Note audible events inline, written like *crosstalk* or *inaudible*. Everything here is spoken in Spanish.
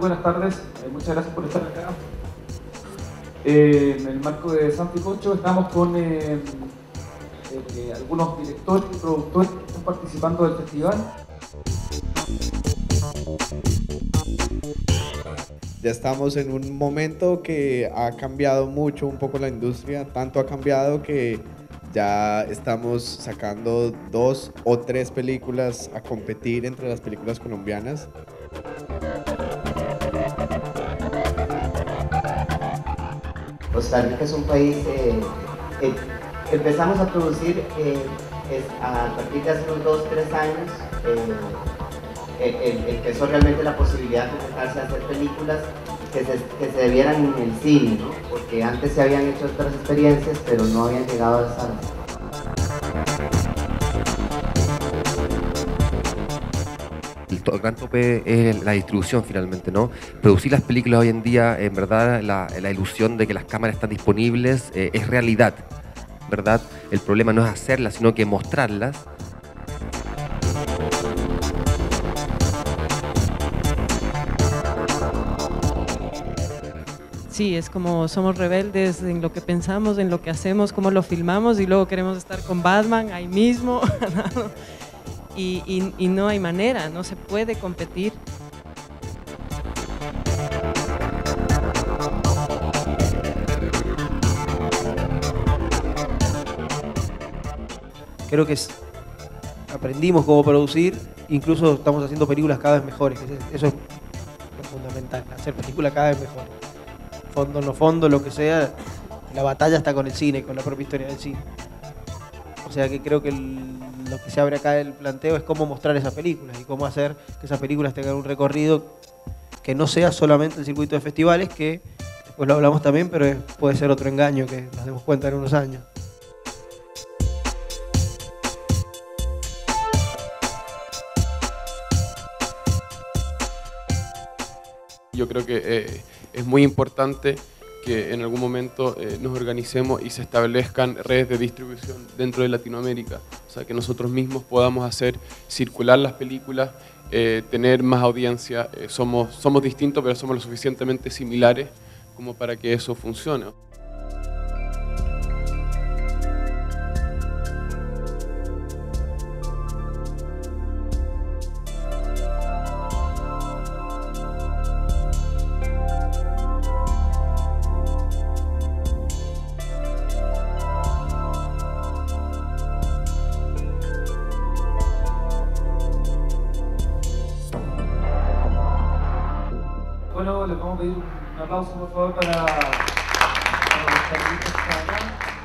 Buenas tardes, eh, muchas gracias por estar acá. Eh, en el marco de Santicocho estamos con eh, algunos directores y productores que están participando del festival. Ya estamos en un momento que ha cambiado mucho un poco la industria, tanto ha cambiado que ya estamos sacando dos o tres películas a competir entre las películas colombianas. Costa Rica es un país, eh, eh, empezamos a producir eh, a partir de hace unos 2, 3 años, eh, empezó realmente la posibilidad de empezarse a hacer películas que se, que se debieran en el cine, ¿no? porque antes se habían hecho otras experiencias, pero no habían llegado a esas. El gran tope es la distribución finalmente, ¿no? Producir las películas hoy en día, en verdad, la, la ilusión de que las cámaras están disponibles eh, es realidad, ¿verdad? El problema no es hacerlas, sino que mostrarlas. Sí, es como somos rebeldes en lo que pensamos, en lo que hacemos, cómo lo filmamos y luego queremos estar con Batman ahí mismo. *laughs* y, no hay manera, no se puede competir. Creo que aprendimos cómo producir, incluso estamos haciendo películas cada vez mejores. Eso es fundamental, hacer películas cada vez mejores. Fondo, no fondo, lo que sea, la batalla está con el cine, con la propia historia del cine. O sea que creo que lo que se abre acá el planteo es cómo mostrar esas películas y cómo hacer que esas películas tengan un recorrido que no sea solamente el circuito de festivales, que después lo hablamos también, pero puede ser otro engaño que nos demos cuenta en unos años. Yo creo que eh, es muy importante en algún momento eh, nos organicemos y se establezcan redes de distribución dentro de Latinoamérica. O sea, que nosotros mismos podamos hacer circular las películas, eh, tener más audiencia. Eh, somos, somos distintos, pero somos lo suficientemente similares como para que eso funcione. Bueno, les vamos a pedir un aplauso por favor para, para los que están acá.